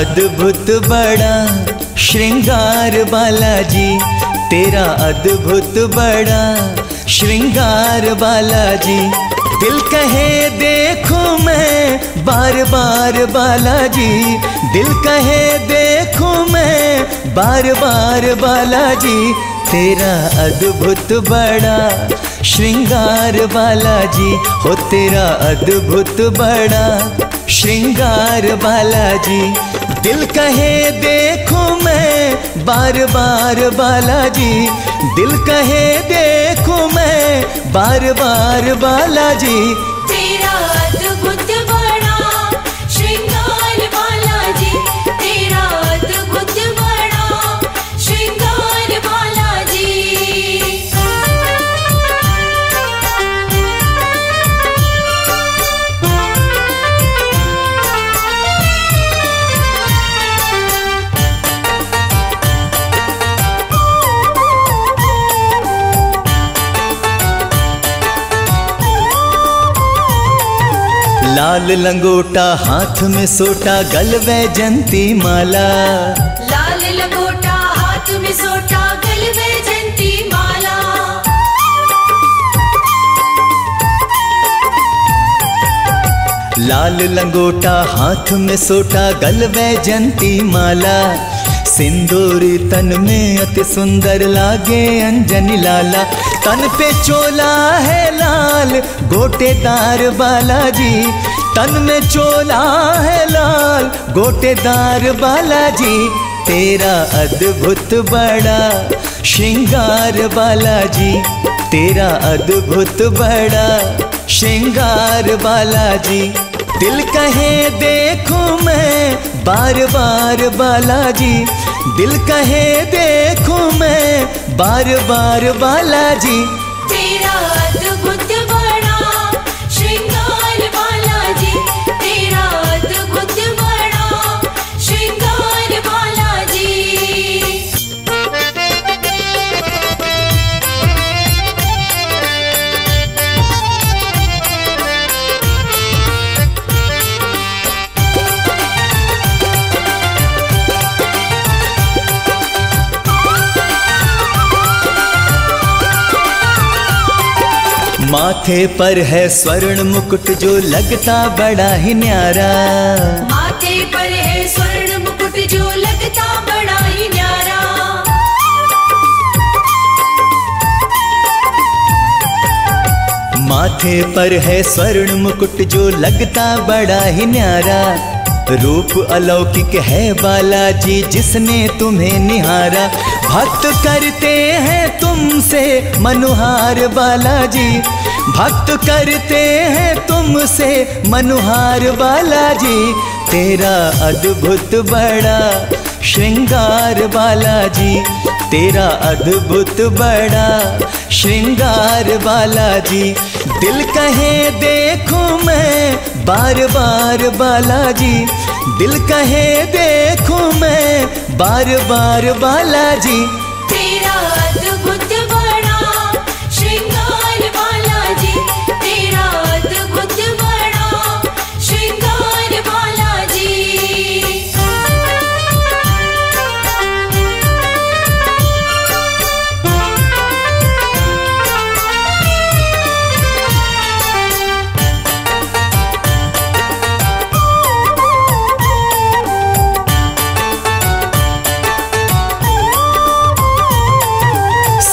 अद्भुत बड़ा श्रृंगार बालाजी, तेरा अद्भुत बड़ा श्रृंगार बालाजी। दिल कहे, देखो मैं बार बार बालाजी। दिल कहे, देखो मैं बार बार बालाजी। तेरा अद्भुत बड़ा श्रृंगार बालाजी, हो तेरा अद्भुत बड़ा श्रृंगार बालाजी। दिल कहे देखो मैं बार बार बालाजी। दिल कहे देखो मैं बार बार बालाजी। लाल लंगोटा हाथ में सोटा गल जंती माला। लाल लंगोटा हाथ में सोटा गल में जंती माला। लाल लंगोटा हाथ में सोटा गल जंती माला। सिंदूरी तन में अति सुंदर लागे अंजनी लाला। तन पे चोला है लाल गोटेदार बालाजी। तन में चोला है लाल। गोटेदार बालाजी, तेरा अद्भुत बड़ा। श्रृंगार बालाजी, तेरा अद्भुत बड़ा। श्रृंगार बालाजी, दिल कहे देखो मैं बार बार बालाजी। दिल कहे देखो मैं बार बार बालाजी। माथे पर है स्वर्ण मुकुट जो लगता बड़ा ही न्यारा। माथे पर है स्वर्ण मुकुट जो लगता बड़ा ही न्यारा। माथे पर है स्वर्ण मुकुट जो लगता बड़ा ही न्यारा। रूप अलौकिक है बालाजी जिसने तुम्हें निहारा। भक्त करते हैं तुमसे मनुहार बालाजी। भक्त करते हैं तुमसे मनुहार बालाजी, तेरा अद्भुत बड़ा श्रृंगार बालाजी, तेरा अद्भुत बड़ा श्रृंगार बालाजी। दिल कहे, देखो मैं बार बार बालाजी, दिल कहे, देखो मैं बार बार बालाजी। तेरा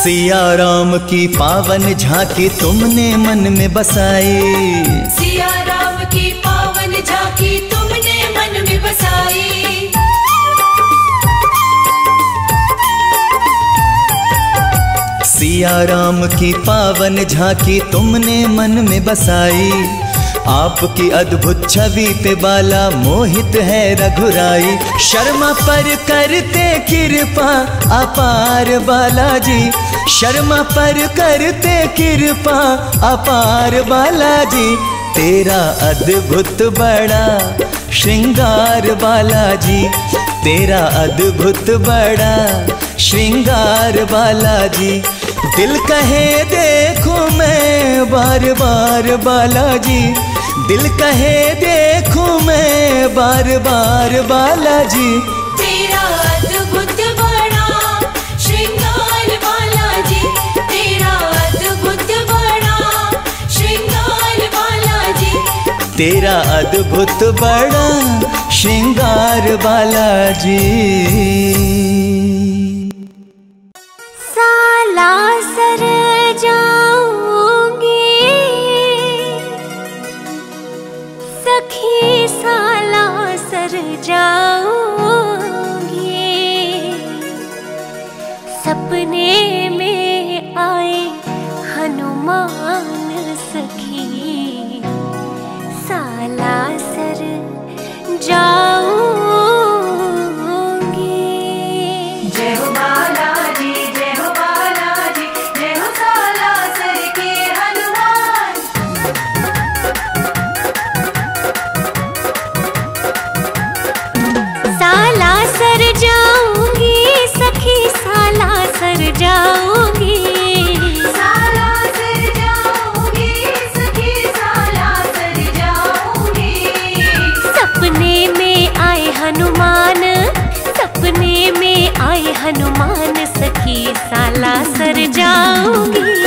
सिया राम की पावन झांकी तुमने मन में बसाई। सिया राम की पावन झांकी तुमने मन में बसाई। सिया राम की पावन झांकी तुमने मन में बसाई। आपकी अद्भुत छवि पे बाला मोहित है रघुराई। शर्मा पर करते कृपा, अपार बालाजी। शर्मा पर करते कृपा, अपार बालाजी। तेरा अद्भुत बड़ा श्रृंगार बालाजी। तेरा अद्भुत बड़ा श्रृंगार बालाजी। दिल कहे, देखो मैं बार बार बालाजी। दिल कहे देखू मैं बार बार बालाजी। तेरा तेरा बड़ा बालाजी। तेरा अद्भुत बड़ा श्रृंगार बालाजी। मर जाऊँगी। सपने में आए हनुमान हनुमान सखी साला सर जाऊँगी।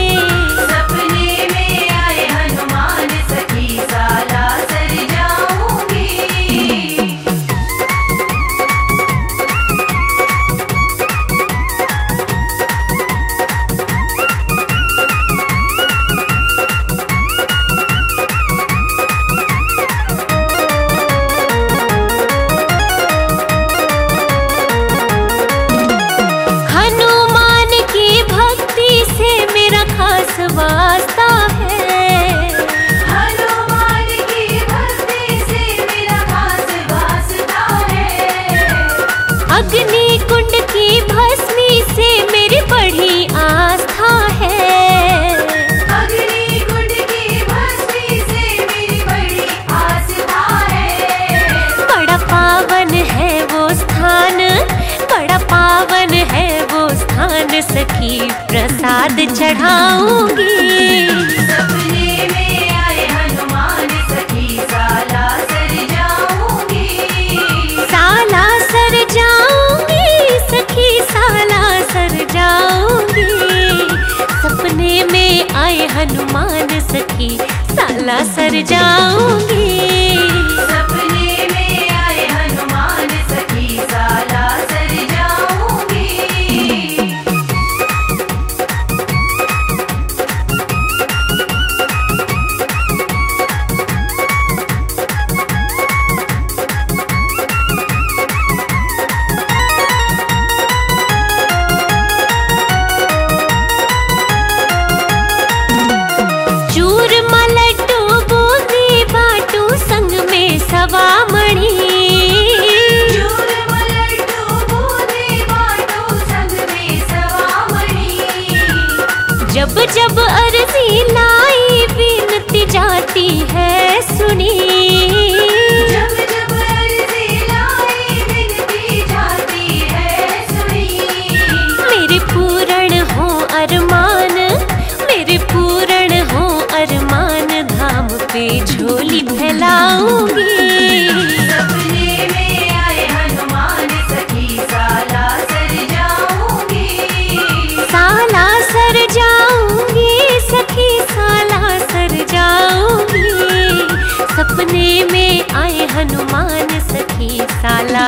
प्रसाद चढ़ाऊँगी। सखी सर सपने में आए हनुमान सखी साला सर जाऊँगी।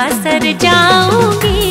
सर जाऊँगी।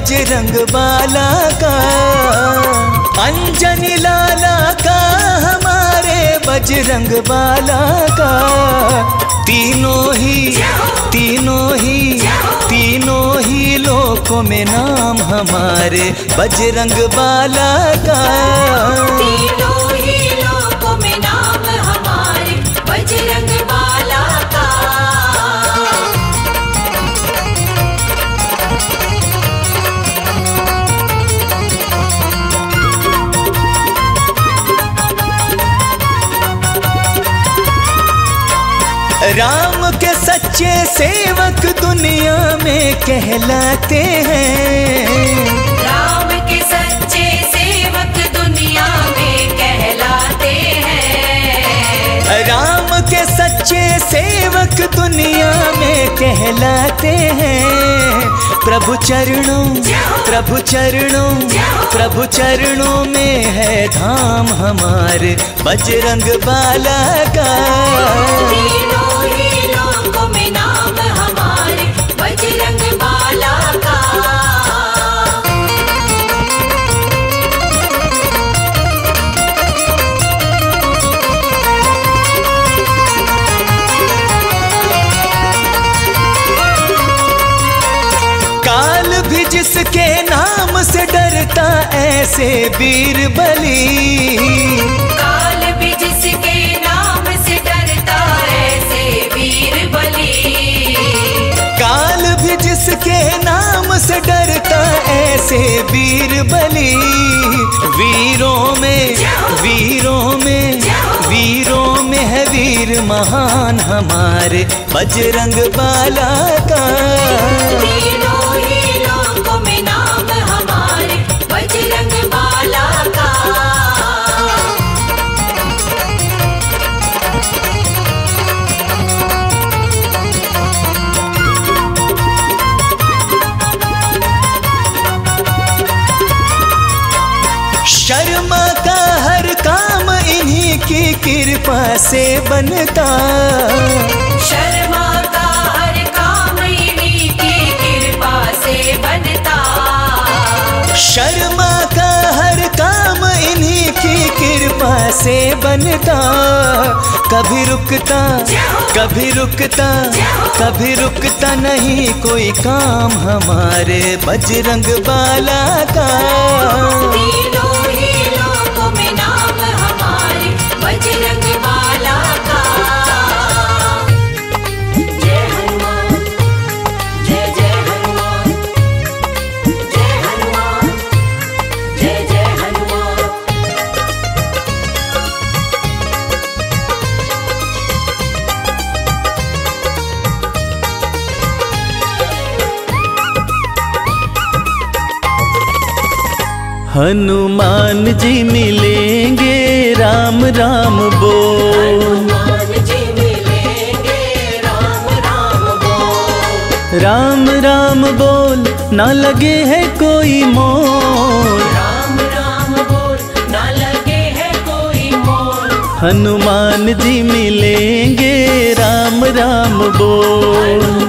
बजरंग बाला का, अंजनी लाला का, हमारे बजरंग बाला का। तीनों ही तीनों ही तीनों ही लोकों में नाम हमारे बजरंग बाला का। तीनों राम के सच्चे सेवक दुनिया में कहलाते हैं। राम के सच्चे सेवक दुनिया में कहलाते हैं। राम के सच्चे सेवक दुनिया में कहलाते हैं। प्रभु चरणों प्रभु चरणों प्रभु चरणों में है धाम हमारे। बजरंग बाला का से डरता ऐसे वीर बली। काल भी जिसके नाम से डरता ऐसे वीर बली। काल भी जिसके नाम से डरता ऐसे वीर बली। वीरों में वीरों में वीरों में है वीर महान हमारे। बजरंग बाला का। बनता। से बनता। शर्मा का हर काम इन्हीं की कृपा से बनता। कभी रुकता कभी रुकता कभी रुकता नहीं कोई काम हमारे बजरंग बाला का। बजरंग हनुमान जी मिलेंगे राम राम बोल हनुमान जी मिलेंगे राम राम बोल राम राम बोल ना लगे है कोई मोल राम राम बोल ना लगे है कोई मोल हनुमान जी मिलेंगे राम राम बोल।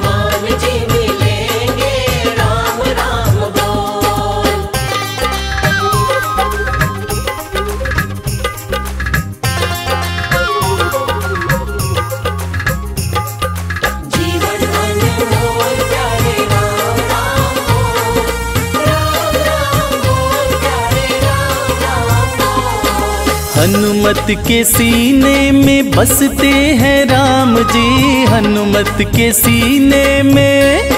हनुमत के सीने में बसते हैं राम जी। हनुमत के सीने में,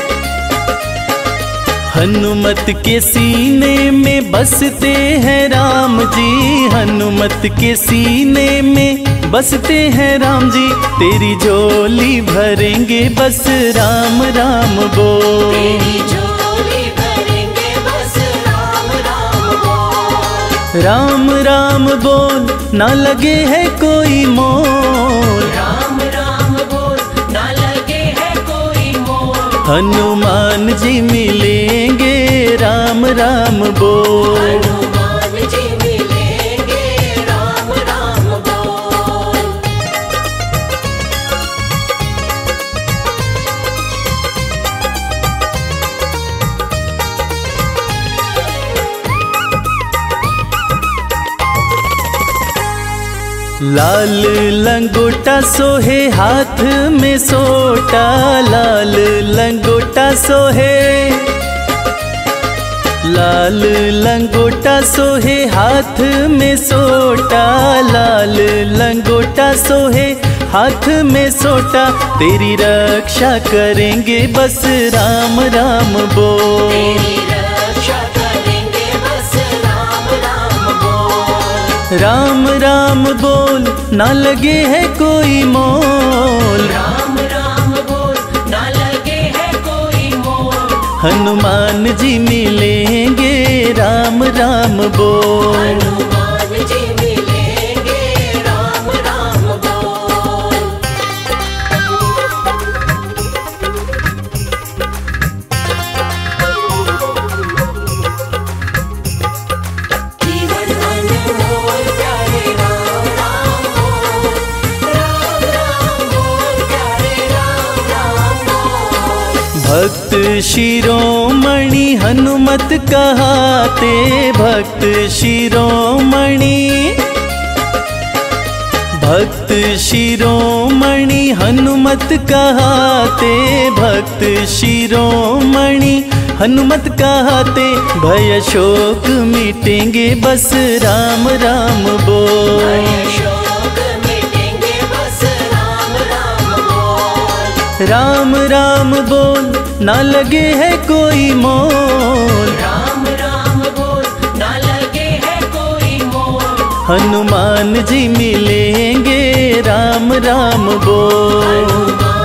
हनुमत के सीने में बसते हैं राम जी। हनुमत के सीने में बसते हैं राम जी। तेरी झोली भरेंगे बस, राम राम, बोल। राम राम बोल, ना लगे है कोई मोल। राम राम बोल ना लगे है कोई मोल हनुमान जी मिलेंगे, राम राम बोल। लाल लंगोटा सोहे हाथ में सोटा, लाल लंगोटा सोहे। लाल लंगोटा सोहे हाथ में सोटा, लाल लंगोटा सोहे हाथ में सोटा। तेरी रक्षा करेंगे बस राम राम बोल राम राम बोल, ना लगे है कोई मोल। राम राम बोल ना लगे है कोई मोल हनुमान जी मिलेंगे, राम राम बोल। भक्त शिरोमणि हनुमत कहाते भक्त शिरोमणि। भक्त शिरोमणि हनुमत कहाते भक्त शिरोमणि हनुमत कहाते। भय शोक मिटेंगे बस राम राम बोल शोक मिटेंगे बस राम राम बोल राम राम बोल ना लगे है कोई मोल। राम राम बोल ना लगे है कोई मोल हनुमान जी मिलेंगे, राम राम बोल।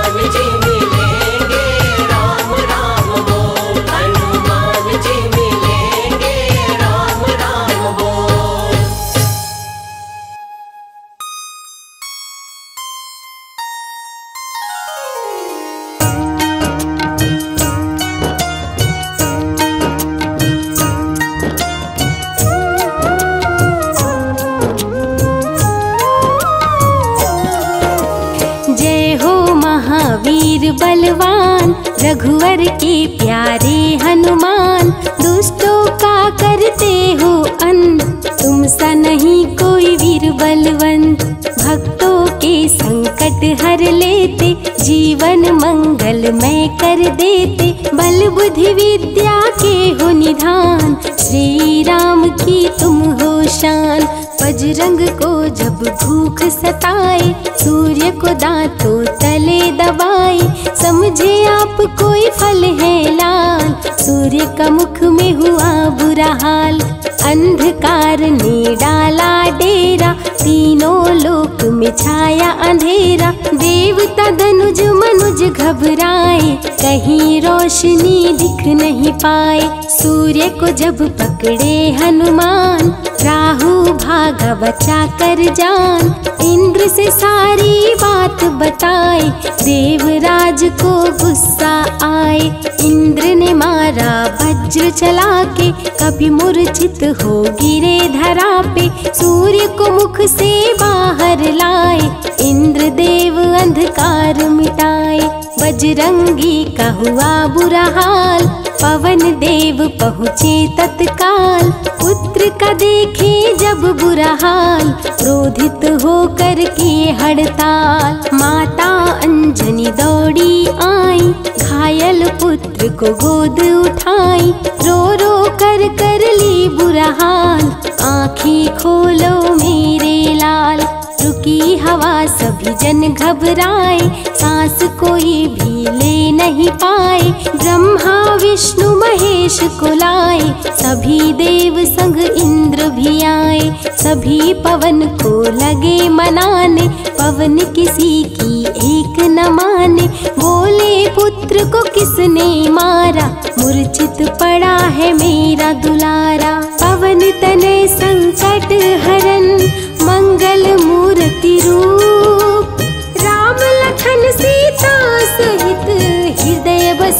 महावीर बलवान, रघुवर के प्यारे हनुमान, दुष्टों का करते हो अन। तुम सा नहीं कोई वीर बल बलवंत, भक्तों के संकट हर लेते, जीवन मंगल मंगलमय कर देते। बल बुद्धि विद्या के हो निधान श्री राम की तुम हो शान। बजरंग को जब भूख सताए सूर्य को दांतों तले दबाए समझे आप कोई फल है लाल। सूर्य का मुख में हुआ बुरा हाल। अंधकार ने डाला डेरा। तीनों लोक में छाया अंधेरा। देवता धनुज मनुज घबराए। कहीं रोशनी दिख नहीं पाए। सूर्य को जब पकड़े हनुमान, राहु भागा बचा कर जान। इंद्र से सारी बात बताए। देवराज को गुस्सा आए, इंद्र ने मारा वज्र चला के कभी मूर्छित हो गिरे धरा पे। सूर्य को मुख से बाहर लाए इंद्र देव अंधकार मिटाए। बजरंगी का हुआ बुरा हाल पवन देव पहुँचे तत्काल। पुत्र का देखे जब बुरा हाल, क्रोधित होकर किए हड़ताल। माता अंजनी दौड़ी आई, घायल पुत्र को गोद उठाई। रो रो कर कर ली बुरा हाल, आँखें खोलो मेरे लाल। रुकी हवा, सभी जन घबराए। सांस कोई भी ले नहीं पाए। ब्रह्मा, विष्णु, महेश को लाए। सभी देव संग इंद्र भी आए। सभी पवन को लगे मनाने। पवन किसी की एक न माने। बोले, पुत्र को किसने मारा? मूर्छित पड़ा है मेरा दुलारा। पवन तने संकट हरन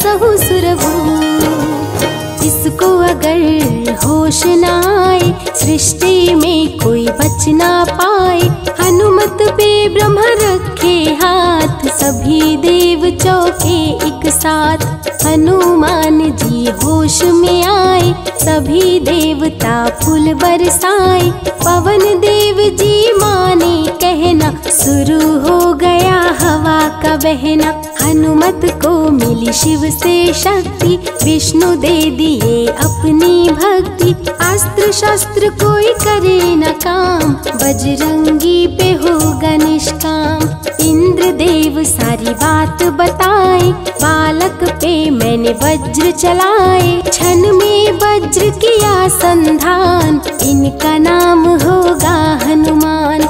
हृदय बसहु सुरभूप इसको अगर होश न आए, सृष्टि में कोई बच ना पाए, हनुमत पे ब्रह्म रखे हाथ, सभी देव चौके एक साथ। हनुमान जी होश में आए, सभी देवता फूल बरसाए। पवन देव जी माने कहना, शुरू हो गया हवा का बहना। हनुमत को मिली शिव से शक्ति, विष्णु दे दिए अपनी भक्ति। अस्त्र शस्त्र कोई करे न काम, बजरंगी पे होगा निष्काम इंद्र देव सारी बात बताए, बालक पे मैंने वज्र चलाए। क्षण में वज्र किया संधान, इनका नाम होगा हनुमान।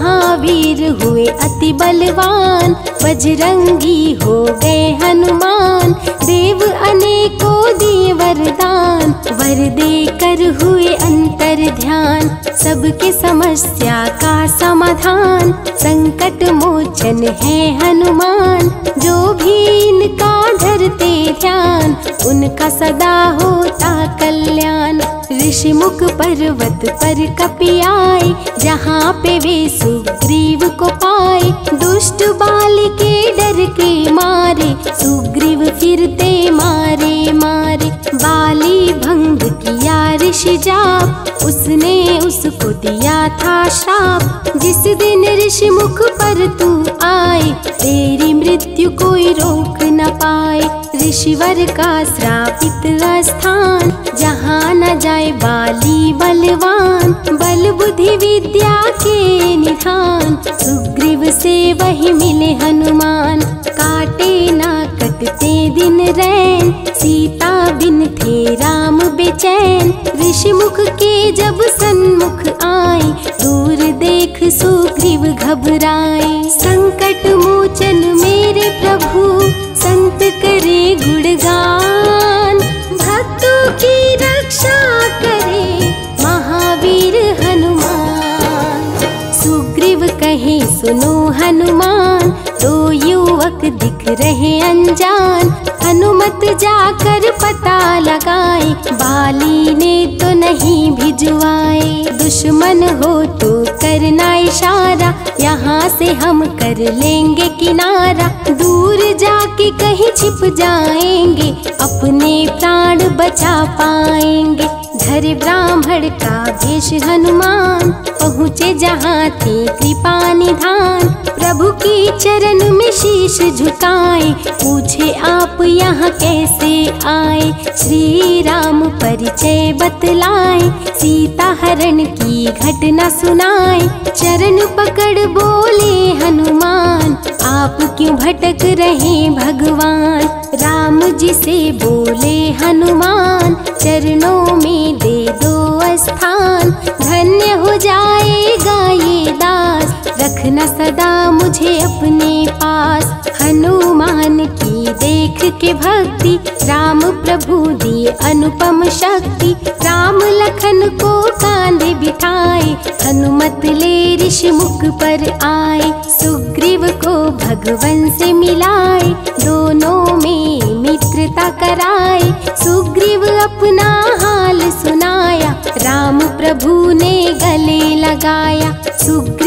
महावीर हुए अति बलवान, बजरंगी हो गए हनुमान। देव अनेकों दिए वरदान वर दे कर हुए अंतर ध्यान। सबके समस्या का समाधान, संकट मोचन है हनुमान। जो भी इनका धरते ध्यान, उनका सदा होता कल्याण। ऋषि मुख पर्वत पर कपि आए जहाँ पे वे सुग्रीव को पाए। दुष्ट बाल के डर के मारे, सुग्रीव फिरते मारे मारे। बाली भंग किया ऋषि जाप, उसने उसको दिया था श्राप। जिस दिन ऋषि मुख पर तू आए, तेरी मृत्यु कोई रोक न पाए। ऋषिवर का श्रापित स्थान जहाँ न जाए बाली बलवान, बल बुद्धि विद्या के निधान सुग्रीव से वही मिले हनुमान, काटे ना कटते दिन रैन। सीता बिन थे राम बेचैन ऋषि मुख के जब सन्मुख आए, दूर देख सुग्रीव घबराए। संकट मोचन मेरे प्रभु जाकर पता लगाए, बाली ने तो नहीं भिजवाए। दुश्मन हो तो करना इशारा, यहाँ से हम कर लेंगे किनारा। दूर जाके कहीं छिप जाएँगे, अपने प्राण बचा पाएँगे। धरे ब्राह्मण का भेष हनुमान, पहुँचे जहाँ थे कृपा निधान प्रभु की चरण में शीश झुकाए। पूछे आप यहाँ कैसे आए? श्री राम परिचय बतलाए। सीता हरण की घटना सुनाए। चरण पकड़ बोले, हनुमान, आप क्यों भटक रहे भगवान? राम जी से बोले, हनुमान, चरणों रखना सदा मुझे अपने पास। हनुमान की देख के भक्ति, राम प्रभु दिए अनुपम शक्ति। राम लखन को कांधे बिठाए, हनुमत ले ऋषि मुख पर आए। सुग्रीव को भगवन से मिलाए, दोनों में मित्रता कराए। सुग्रीव अपना हाल सुनाया, राम प्रभु ने गले लगाया। सुग्रीव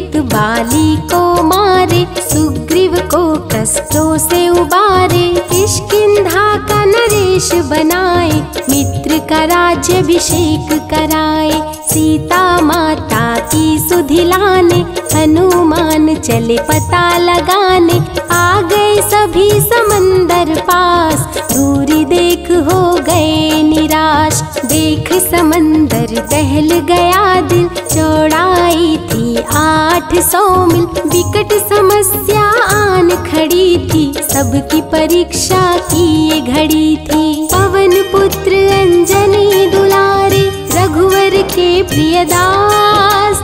हित बाली को मारे, सुग्रीव को कष्टों से उबारे किष्किंधा का नरेश बनाए, मित्र का राज्यभिषेक कराए, सीता माता की सुधिलाने हनुमान चले पता लगाने, आ गए सभी समंदर पास, दूरी देख हो गए निराश, देख समंदर, दहल गया दिल, चौड़ाई आठ सौ मिल विकट समस्या आन खड़ी थी। सबकी परीक्षा की ये घड़ी थी। पवन पुत्र अंजनी दुलारे, रघुवर के प्रिय दास।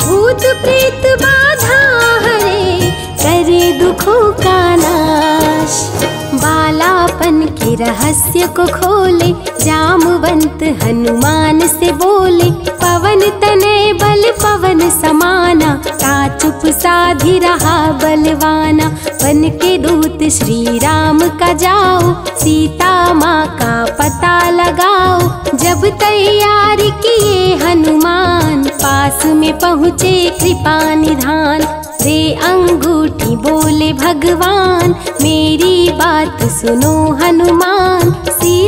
भूत प्रेत बाधा हरे, करे दुखों का नाश। बालापन के रहस्य को खोले, जामवंत हनुमान से बोले साधी रहा बलवाना। बन के दूत श्री राम का जाओ, सीता माँ का पता लगाओ। जब तैयार किए हनुमान, पास में पहुँचे कृपा निधान। रे अंगूठी बोले, भगवान, मेरी बात सुनो हनुमान।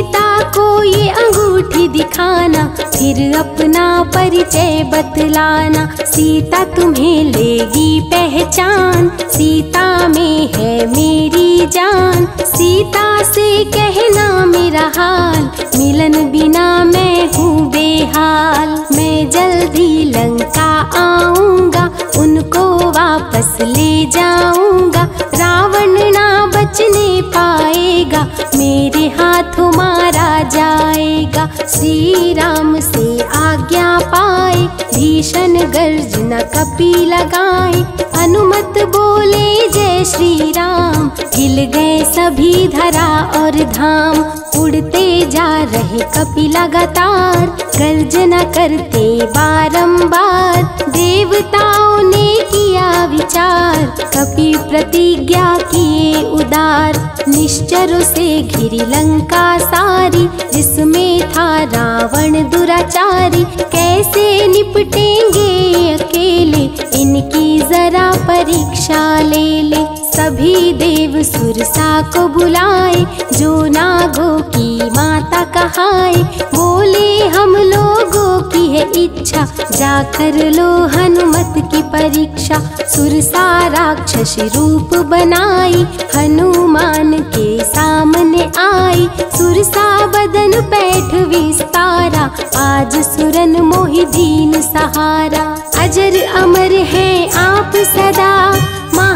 सीता को ये अंगूठी दिखाना, फिर अपना परिचय बतलाना। सीता तुम्हें लेगी पहचान, सीता में है मेरी जान। सीता से कहना मेरा हाल, मिलन बिना मैं हूँ बेहाल। मैं जल्दी लंका आऊँगा, उनको वापस ले जाऊँगा। रावण ना बचने पाएगा, मेरे हाथों मारा जाएगा। श्री राम से आज्ञा पाए, भीषण गर्जना कपी लगाए। अनुमत बोले, जय श्री राम हिल गए सभी धरा और धाम, उड़ते जा रहे कपि लगातार। गर्जना करते बारंबार, देवताओं ने किया विचार। कपि प्रतिज्ञा किए उदार, निश्चर से घिरी लंका सारी, जिसमें था रावण दुराचारी। कैसे निपटेंगे अकेले? इनकी जरा परीक्षा ले ले। सभी देव सुरसा को बुलाए, जो नागो की माता कहाए। बोले, हम लोगों की है इच्छा, जाकर लो हनुमत की परीक्षा। सुरसा राक्षस रूप बनाई, हनुमान के सामने आई। सुरसा बदन पैठ विस्तारा, आज सुरन मोहि दीन सहारा। अजर अमर है आप सदा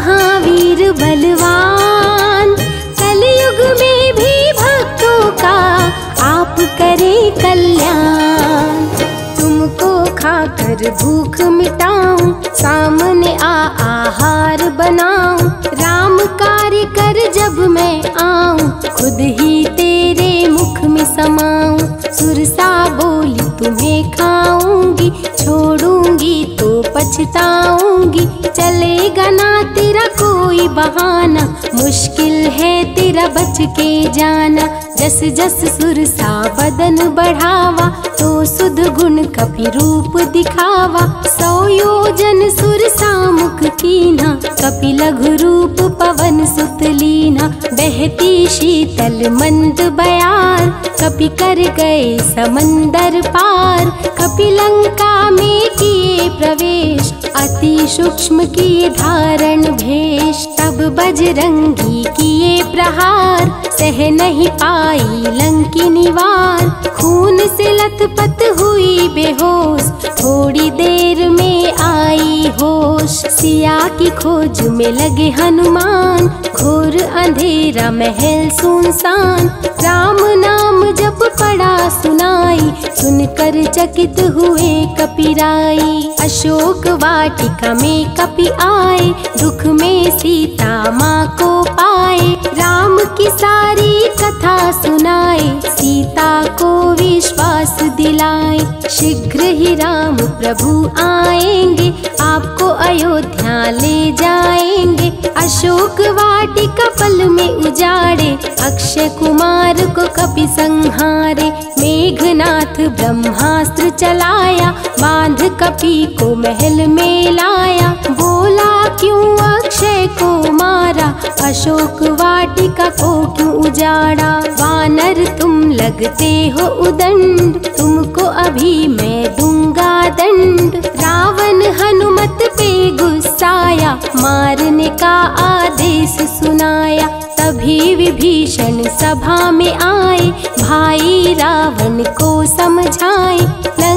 महावीर बलवान। कलयुग में भी भक्तों का आप करें कल्याण। तुमको खाकर भूख मिटाऊं, सामने आ आहार बनाऊँ। राम कार्य कर जब मैं आऊँ, खुद ही तेरे मुख में समाऊं। सुरसा बोली, तुम्हें खाऊँगी, छोड़ूँगी तो पछताऊँगी। चलेगा ना तेरा कोई बहाना, मुश्किल है तेरा बच के जाना। जस जस सुरसा बदन बढ़ावा तो सुध गुण कपि रूप दिखावा। सौ योजन सुर सामुख कीना कपि लघु रूप पवन सुत लीना। बहती शीतल मंद बयार कपि कर गए समंदर पार। कपि लंका में किए प्रवेश, अति सूक्ष्म किए धारण भेष। बजरंगी किए प्रहार, सह नहीं पाई लंकी निवार। खून से लथपथ हुई बेहोश, थोड़ी देर में आई होश। सिया की खोज में लगे हनुमान, घोर अंधेरा महल सुनसान। राम नाम जब पड़ा सुनाई, सुनकर चकित हुए कपिराई। अशोक वाटिका में कपि आए, दुख में सीता माँ को पाए राम की सारी कथा सुनाए, सीता को विश्वास दिलाए। शीघ्र ही राम प्रभु आएँगे, आपको अयोध्या ले जाएँगे। अशोक वाटिका पल में उजाड़े, अक्षय कुमार को कपि संहारे। मेघनाथ ब्रह्मास्त्र चलाया, बाँध कपि को महल में लाया। बोला, क्यों को मारा, अशोक वाटिका को क्यों उजाड़ा? वानर, तुम लगते हो उदंड, तुमको अभी मैं दूँगा दंड। रावण हनुमत पे गुस्साया, मारने का आदेश सुनाया। तभी विभीषण सभा में आए, भाई रावण को समझाए।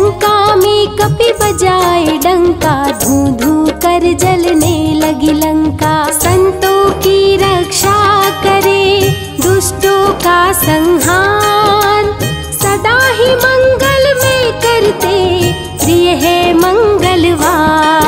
लंका में कपि बजाए डंका धू धू कर जलने लगी लंका। संतों की रक्षा करे, दुष्टों का संहार। सदा ही मंगल में करते, प्रिय है मंगलवार।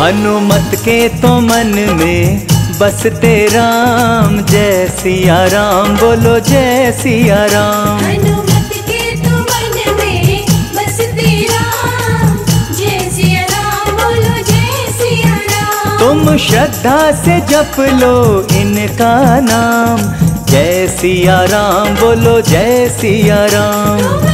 हनुमत के तो मन में बसते राम जय सिया राम बोलो जय सिया राम हनुमत के तो मन में बसते राम जय सिया राम बोलो जय सिया राम तुम श्रद्धा से जप लो इनका नाम जय सिया राम बोलो जय सिया राम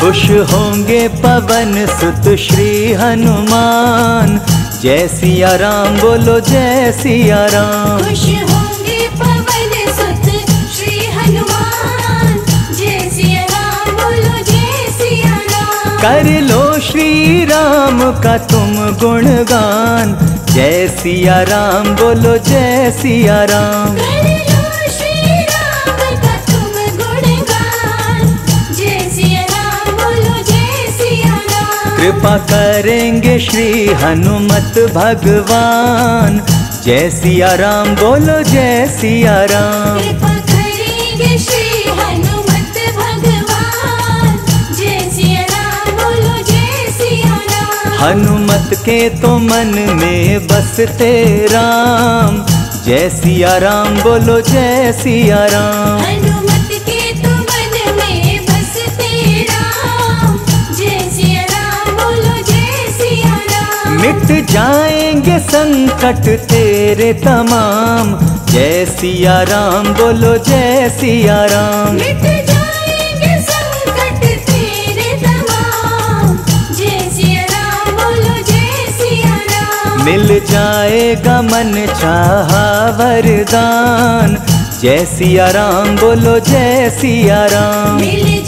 खुश होंगे पवन सुत श्री हनुमान। जय सिया राम बोलो जय सिया राम खुश होंगे पवन सुत श्री हनुमान। जय सिया राम बोलो जय सिया राम कर लो श्री राम का तुम गुणगान। जय सिया राम बोलो जय सिया राम कृपा करेंगे श्री हनुमत भगवान। जय सिया राम बोलो जय सिया राम। कृपा करेंगे श्री हनुमत के तो मन में बसते राम। जय सिया राम बोलो जय सिया राम। मिट जाएँगे संकट तेरे तमाम। जय सिया राम बोलो जय सिया राम मिट जाएँगे संकट तेरे तमाम। जय सिया राम बोलो जय सिया राम मिल जाएगा मन चाहा वरदान। जय सिया राम बोलो जय सिया राम मिल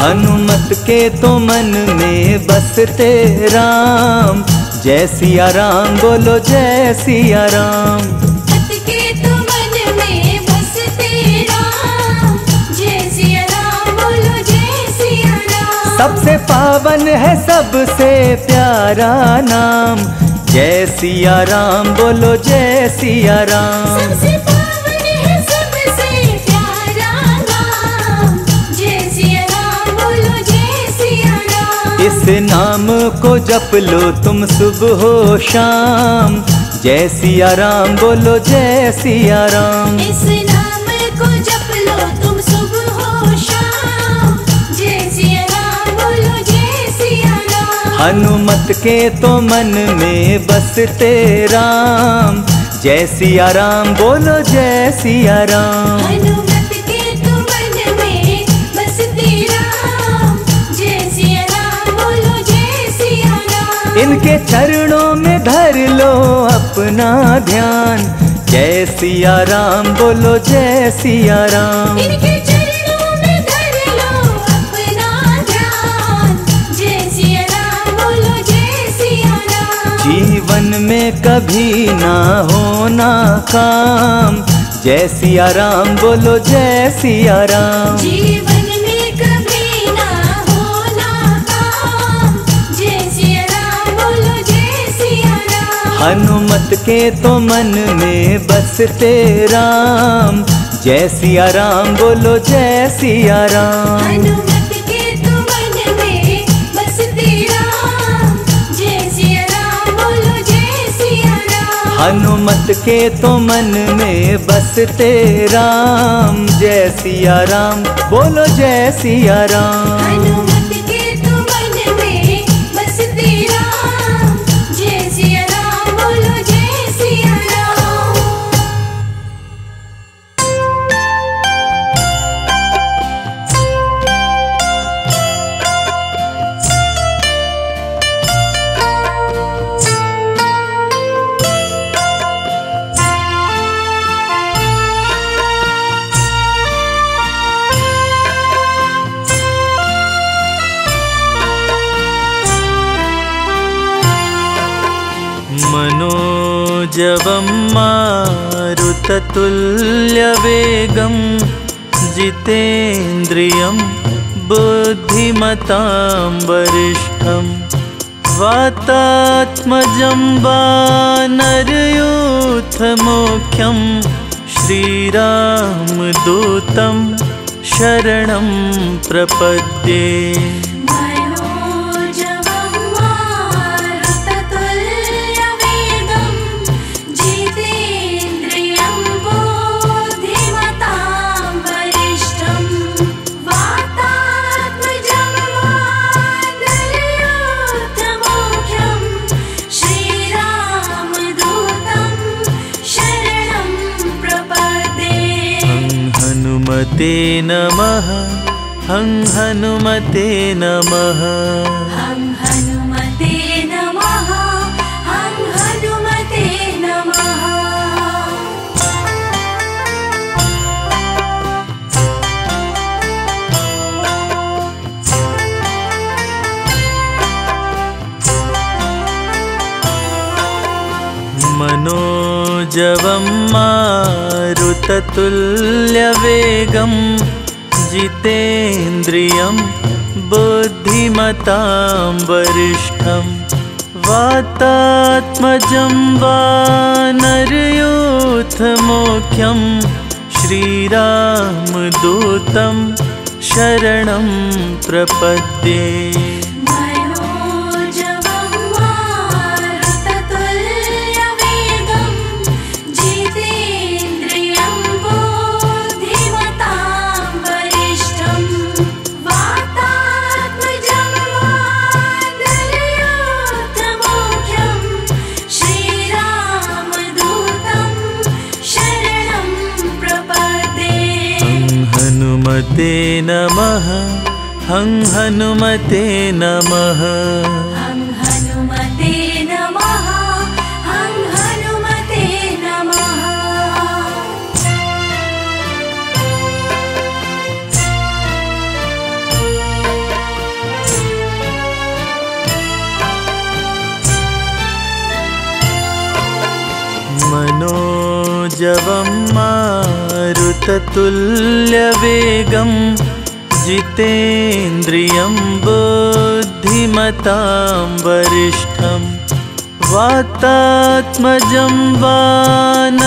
हनुमत के तो मन में बसते राम। जय सिया राम बोलो जय सिया राम हनुमत के तो मन में बसते राम। जय सिया राम बोलो जय सिया राम सबसे पावन है सबसे प्यारा नाम। जय सिया राम बोलो जय सिया राम इस नाम को जप लो तुम सुबह हो शाम। जय सिया राम बोलो जय सिया राम इस नाम को जप लो तुम सुबह हो शाम। जय सिया राम बोलो जय सिया राम हनुमत के तो मन में बसते राम। जय सिया राम बोलो जय सिया राम इनके चरणों में धर लो अपना ध्यान। जय सिया राम बोलो जय सिया राम। इनके चरणों में धर लो अपना ध्यान। जय सिया राम बोलो जय सिया राम। जीवन में कभी ना होना काम। जय सिया राम बोलो जय सिया राम। हनुमत के तो मन में बसते राम। जय सिया राम। बोलो जय सिया राम हनुमत के तो मन में बसते राम। जय सिया राम बोलो जय सिया राम मनोजवं मारुततुल्यवेगं जितेन्द्रियं बुद्धिमतां वरिष्ठं वातात्मजं वानरयूथमुख्यं श्रीरामदूतं शरणं प्रपद्ये हनुमते नमः। हं हनुमते नमः। हं हनुमते नमः। हं हनुमते नमः। मनोजवं मारुततुल्यवेगं जितेन्द्रियं बुद्धिमतां वरिष्ठं वातात्मजं वानरयूथमुख्यं श्रीरामदूतं शरणं प्रपद्ये हनुमते नमः। हं हनुमते नमः। हं हनुमते नमः। हं हनुमते नमः। मनोजवं मारुततुल्यवेगं जितेन्द्रियं बुद्धिमतां वरिष्ठं वातात्मजं वानरयूथमुख्यं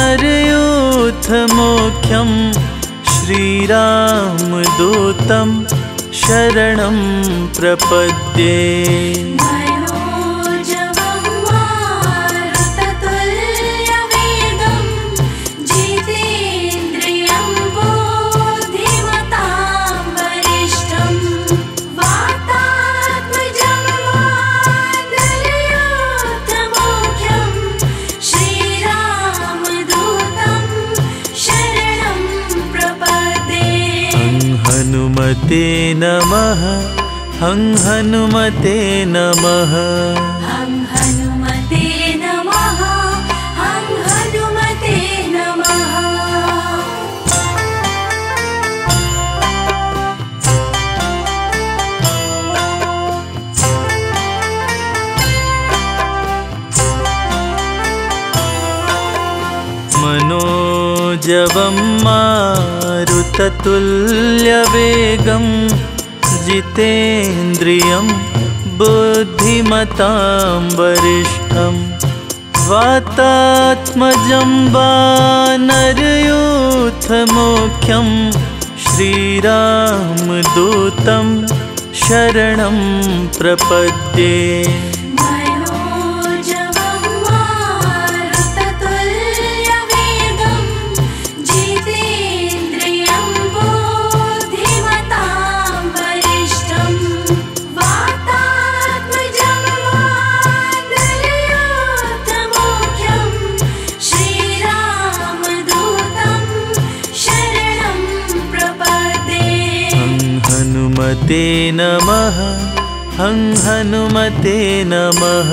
श्रीरामदूतं शरणं प्रपद्ये हनुमते नमः हं हनुमते नमः। हं हनुमते नमः हं हनुमते नमः। मनोजवं मारुततुल्यवेगं जितेन्द्रियं बुद्धिमतां वरिष्ठं वातात्मजं वानरयूथमुख्यं श्रीरामदूतं शरणं प्रपद्ये हनुमते नमः। हं हनुमते नमः।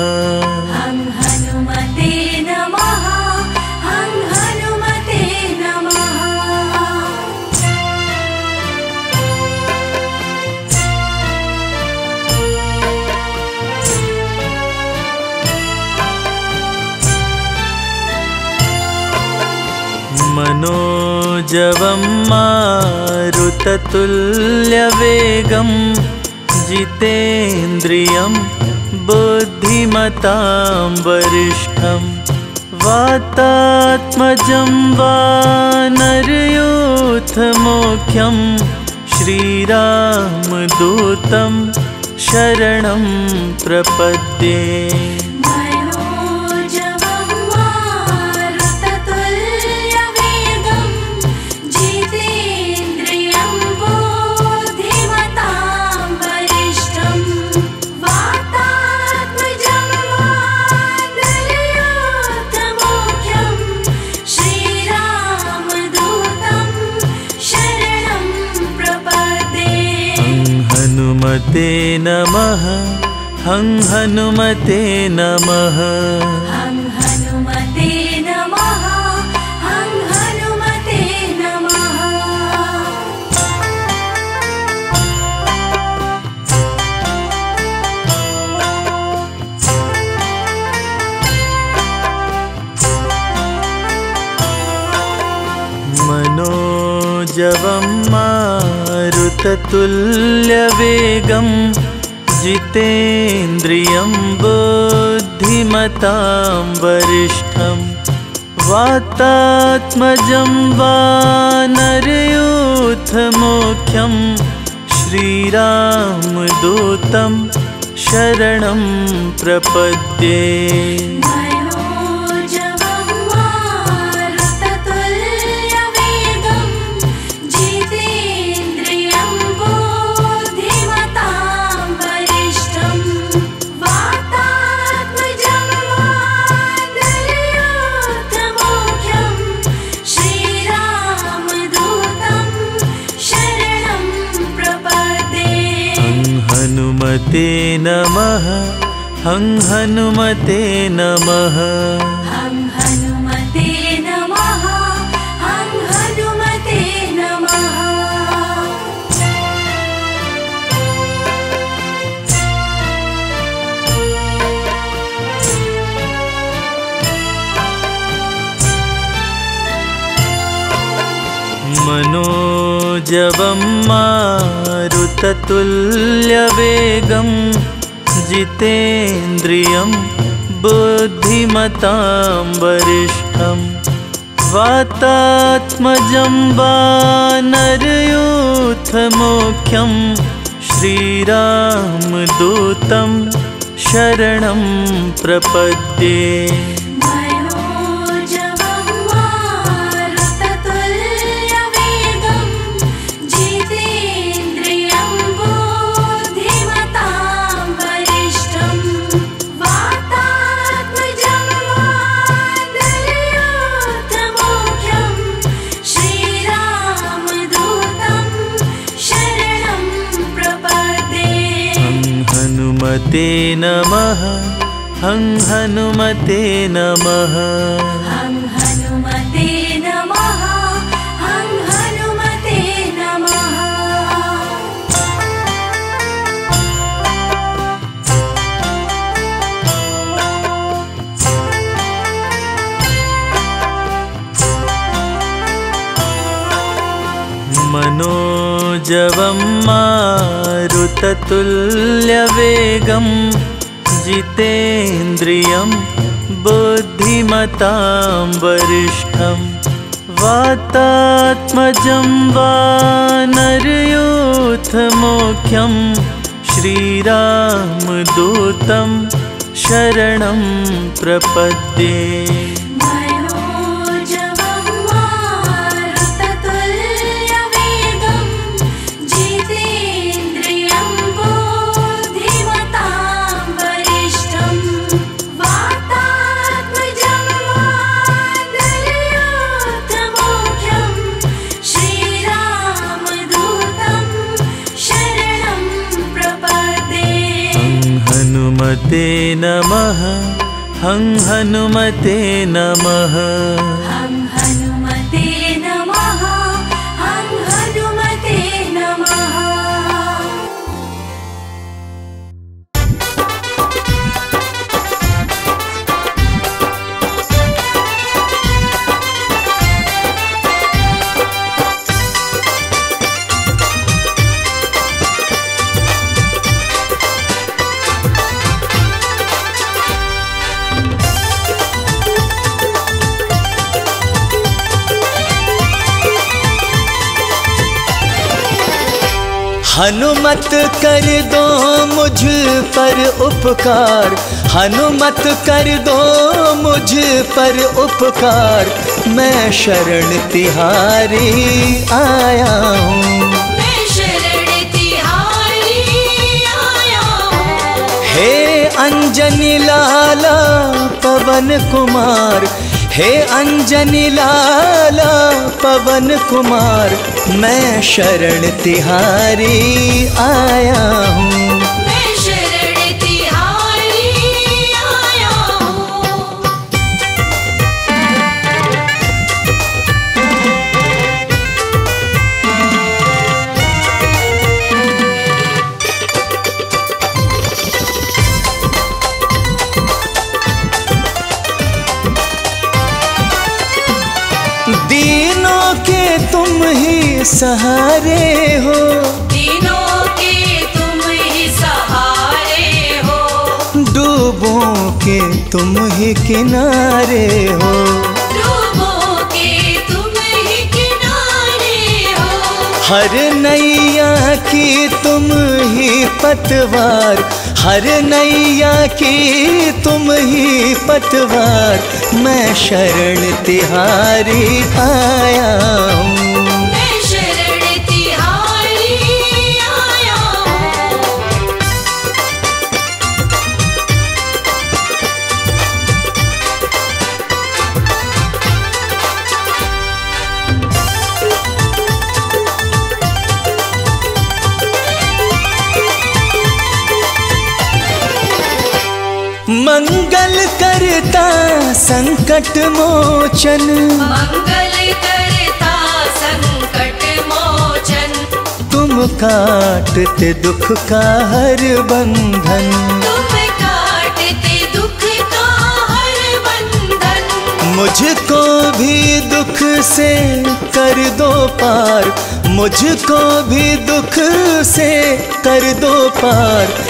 हनुमते नमः। हं हनुमते नमः मनोजवं मारुततुल्यवेगं जितेन्द्रियं बुद्धिमतां वरिष्ठं वातात्मजं वानरयूथमुख्यं श्रीरामदूतं शरणं प्रपद्ये हनुमते नमः। हं हनुमते नमः। हं हनुमते नमः। हं हनुमते नमः। मनोजवं मारुततुल्यवेगं जितेन्द्रियं बुद्धिमतां वरिष्ठं वातात्मजं वानरयूथमुख्यं श्रीरामदूतं शरणं प्रपद्ये हनुमते नमः। हं हनुमते नमः। हं हनुमते नमः। हं हनुमते नमः। मनोजवं मारुततुल्यवेगं जितेन्द्रियं बुद्धिमतां वरिष्ठं वातात्मजं वानरयूथमुख्यं श्रीरामदूतं शरणं प्रपद्ये हनुमते नमः हं हनुमते नमः मनोजवं मारुततुल्यवेगं जितेन्द्रियं बुद्धिमतां वरिष्ठं वातात्मजं वानरयूथमुख्यं श्रीरामदूतं शरणं प्रपद्ये हनुमते नमः हं हनुमते नमः हनुमत कर दो मुझ पर उपकार। हनुमत कर दो मुझ पर उपकार। मैं शरण तिहारी आया हूँ। मैं शरण तिहारी आया हूँ। हे अंजनी लाला पवन कुमार हे अंजनी लाला पवन कुमार मैं शरण तिहारी आया हूँ। सहारे हो। दिनों के तुम ही सहारे हो। डूबों के तुम ही किनारे हो। डूबों के तुम ही किनारे हो। हर नैया की तुम ही पतवार। हर नैया की तुम ही पतवार। मैं शरण तिहारी आया हूँ। करता संकट मोचन। मंगल करता संकट मोचन। तुम काटते दुख का हर बंधन। तुम काटते दुख का हर बंधन। मुझको भी दुख से कर दो पार। मुझको भी दुख से कर दो पार।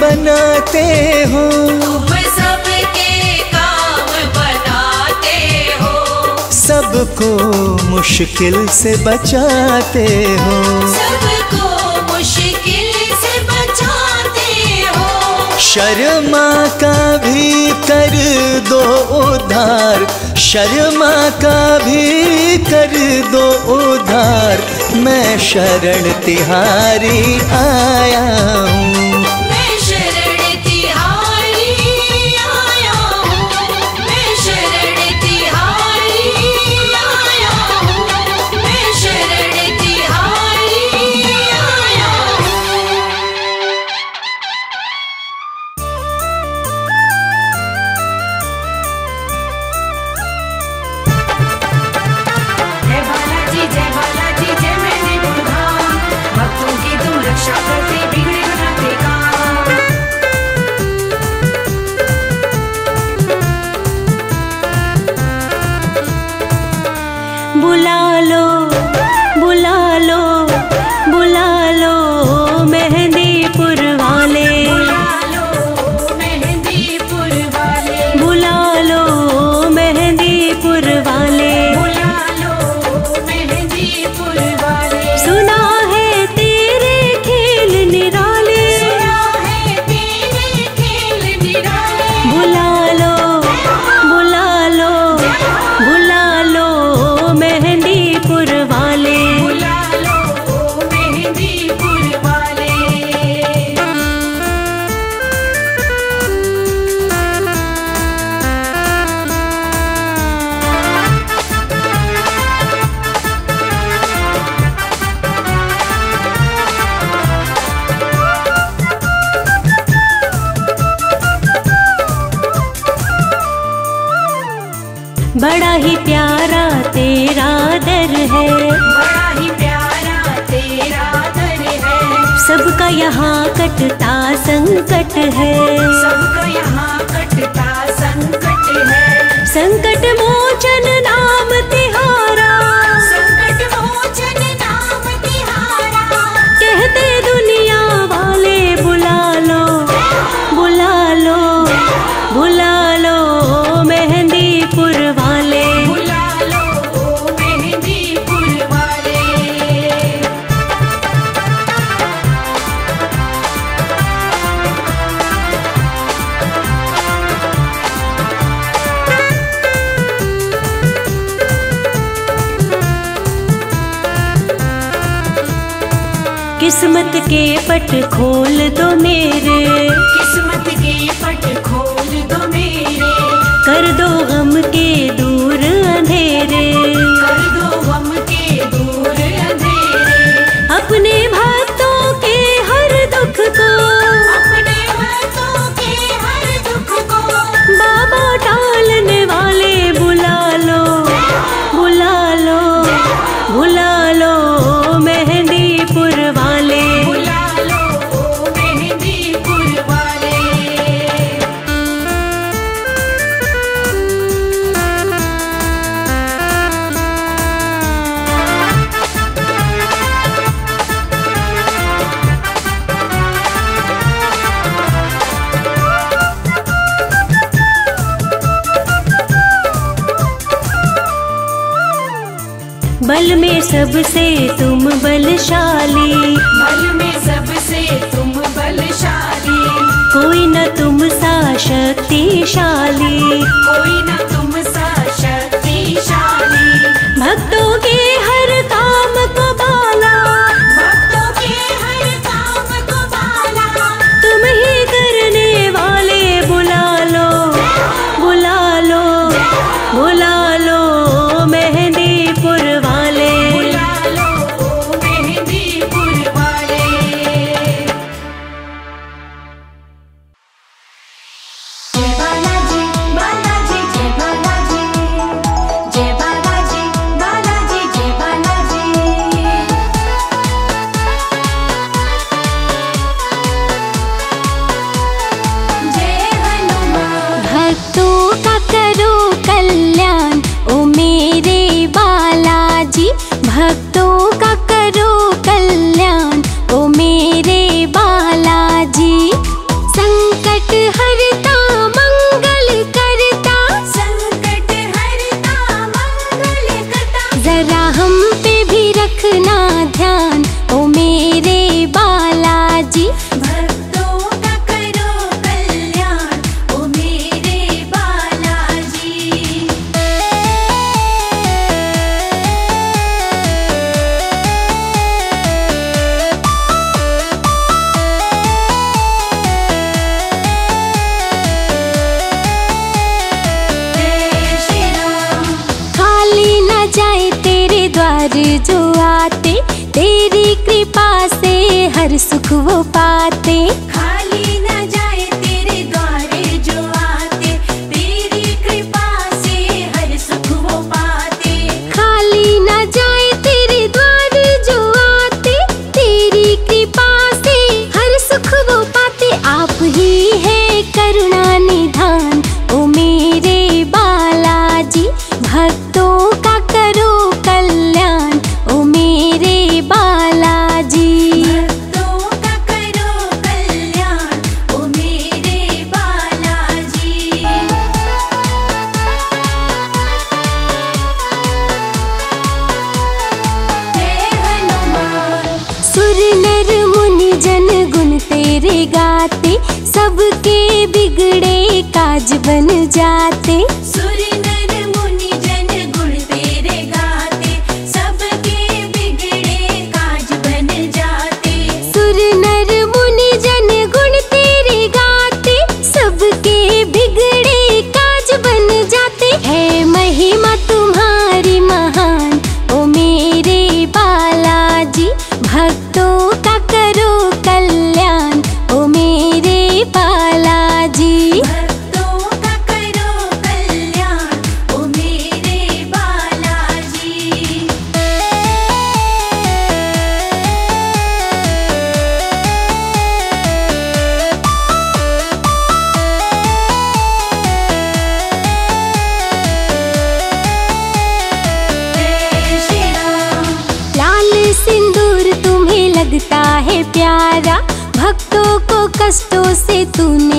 बनाते हो। सब सबके काम बनाते हो। सबको मुश्किल से बचाते हो। सबको मुश्किल से बचाते हो। शर्मा का भी कर दो उधार। शर्मा का भी कर दो उधार। मैं शरण तिहारी आया हूँ। तुम सा शक्तिशाली कोई ना तेरी कृपा से हर सुख वो पाते। प्यारा भक्तों को कष्टों से तूने